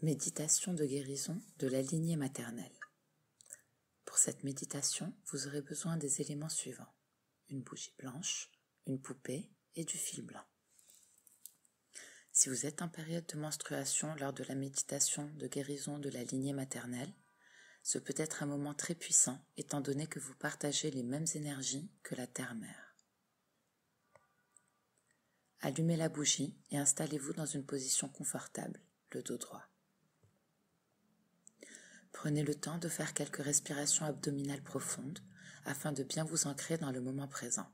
Méditation de guérison de la lignée maternelle. Pour cette méditation, vous aurez besoin des éléments suivants. Une bougie blanche, une poupée et du fil blanc. Si vous êtes en période de menstruation lors de la méditation de guérison de la lignée maternelle, ce peut être un moment très puissant étant donné que vous partagez les mêmes énergies que la terre-mère. Allumez la bougie et installez-vous dans une position confortable, le dos droit. Prenez le temps de faire quelques respirations abdominales profondes afin de bien vous ancrer dans le moment présent.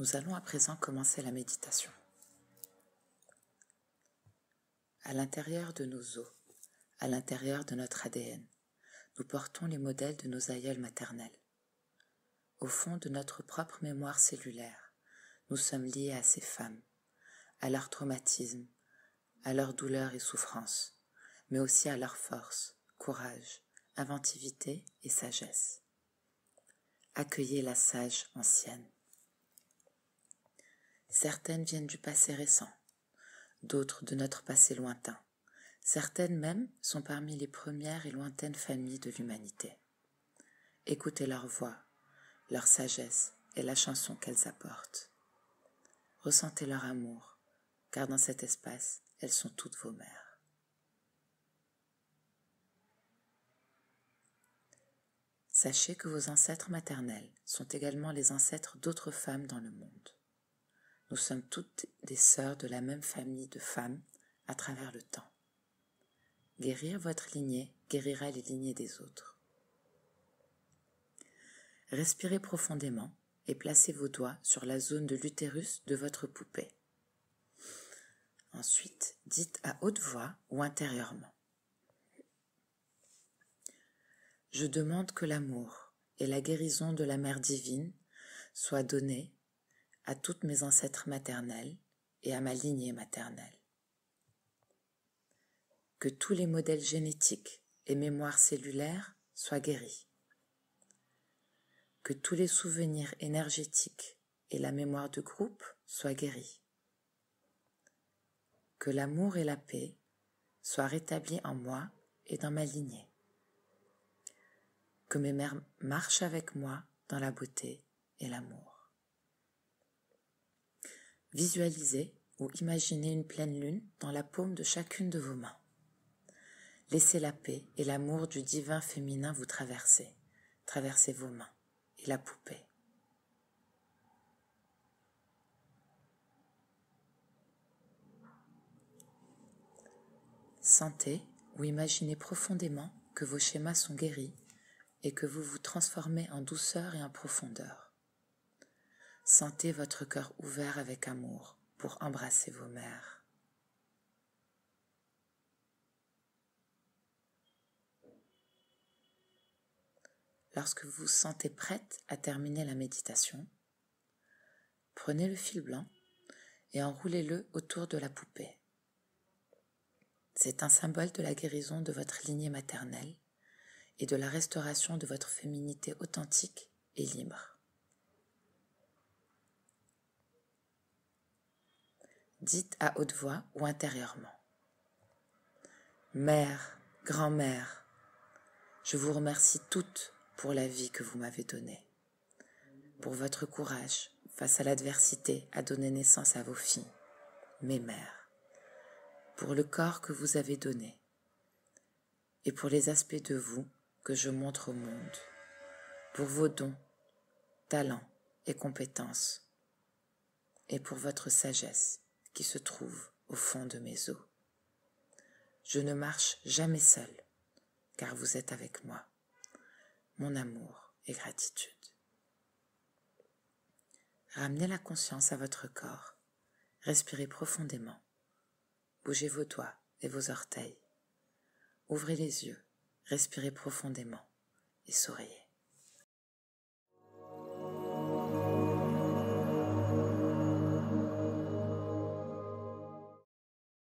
Nous allons à présent commencer la méditation. À l'intérieur de nos os, à l'intérieur de notre ADN, nous portons les modèles de nos aïeuls maternels. Au fond de notre propre mémoire cellulaire, nous sommes liés à ces femmes, à leur traumatisme, à leurs douleurs et souffrances, mais aussi à leur force, courage, inventivité et sagesse. Accueillez la sage ancienne. Certaines viennent du passé récent, d'autres de notre passé lointain. Certaines même sont parmi les premières et lointaines familles de l'humanité. Écoutez leur voix, leur sagesse et la chanson qu'elles apportent. Ressentez leur amour, car dans cet espace, elles sont toutes vos mères. Sachez que vos ancêtres maternels sont également les ancêtres d'autres femmes dans le monde. Nous sommes toutes des sœurs de la même famille de femmes à travers le temps. Guérir votre lignée guérira les lignées des autres. Respirez profondément et placez vos doigts sur la zone de l'utérus de votre poupée. Ensuite, dites à haute voix ou intérieurement. Je demande que l'amour et la guérison de la Mère divine soient donnés à toutes mes ancêtres maternels et à ma lignée maternelle. Que tous les modèles génétiques et mémoires cellulaires soient guéris. Que tous les souvenirs énergétiques et la mémoire de groupe soient guéris. Que l'amour et la paix soient rétablis en moi et dans ma lignée. Que mes mères marchent avec moi dans la beauté et l'amour. Visualisez ou imaginez une pleine lune dans la paume de chacune de vos mains. Laissez la paix et l'amour du divin féminin vous traverser, traverser vos mains et la poupée. Sentez ou imaginez profondément que vos schémas sont guéris et que vous vous transformez en douceur et en profondeur. Sentez votre cœur ouvert avec amour pour embrasser vos mères. Lorsque vous vous sentez prête à terminer la méditation, prenez le fil blanc et enroulez-le autour de la poupée. C'est un symbole de la guérison de votre lignée maternelle et de la restauration de votre féminité authentique et libre. Dites à haute voix ou intérieurement. Mère, grand-mère, je vous remercie toutes pour la vie que vous m'avez donnée, pour votre courage face à l'adversité à donner naissance à vos filles, mes mères, pour le corps que vous avez donné, et pour les aspects de vous que je montre au monde, pour vos dons, talents et compétences, et pour votre sagesse qui se trouve au fond de mes os. Je ne marche jamais seul, car vous êtes avec moi. Mon amour et gratitude. Ramenez la conscience à votre corps. Respirez profondément. Bougez vos doigts et vos orteils. Ouvrez les yeux. Respirez profondément et souriez.